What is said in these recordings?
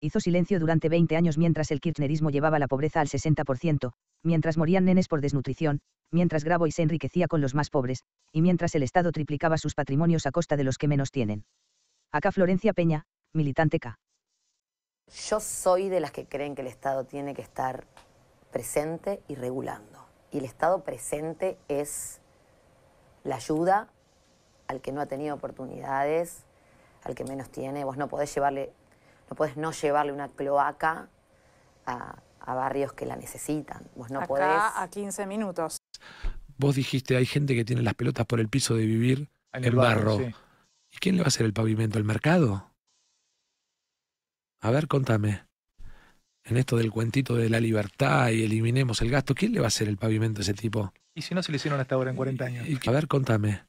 Hizo silencio durante 20 años mientras el kirchnerismo llevaba la pobreza al 60%, mientras morían nenes por desnutrición, mientras Grabois se enriquecía con los más pobres, y mientras el Estado triplicaba sus patrimonios a costa de los que menos tienen. Acá Florencia Peña, militante K. Yo soy de las que creen que el Estado tiene que estar presente y regulando. Y el Estado presente es la ayuda al que no ha tenido oportunidades, al que menos tiene. Vos no podés llevarle, no podés no llevarle una cloaca a, a barrios que la necesitan. Vos no Acá podés. a 15 minutos. Vos dijiste, hay gente que tiene las pelotas por el piso de vivir En el barro. barro, sí. ¿Y quién le va a hacer el pavimento? ¿El mercado? A ver, contame. En esto del cuentito de la libertad y eliminemos el gasto, ¿quién le va a hacer el pavimento a ese tipo? Y si no se le hicieron hasta ahora en 40 años. Y- a ver, contame.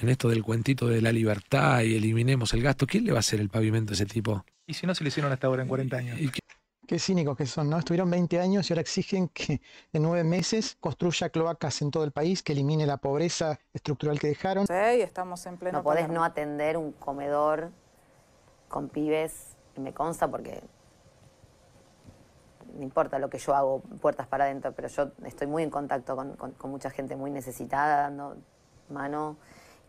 En esto del cuentito de la libertad y eliminemos el gasto, ¿quién le va a hacer el pavimento a ese tipo? Y si no se le hicieron hasta ahora en 40 años. ¿Y qué- Qué cínicos que son, ¿no? Estuvieron 20 años y ahora exigen que en nueve meses construya cloacas en todo el país, que elimine la pobreza estructural que dejaron. Sí, estamos en pleno No podés no atender un comedor con pibes, y me consta porque no importa lo que yo hago, puertas para adentro, pero yo estoy muy en contacto con, con- con mucha gente muy necesitada, dando mano,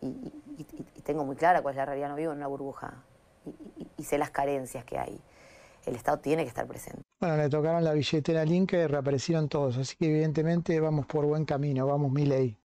y, y- tengo muy clara cuál es la realidad, no vivo en una burbuja, y, y- y sé las carencias que hay. El Estado tiene que estar presente. Bueno, le tocaron la billetera Link y reaparecieron todos, así que evidentemente vamos por buen camino, vamos mi ley.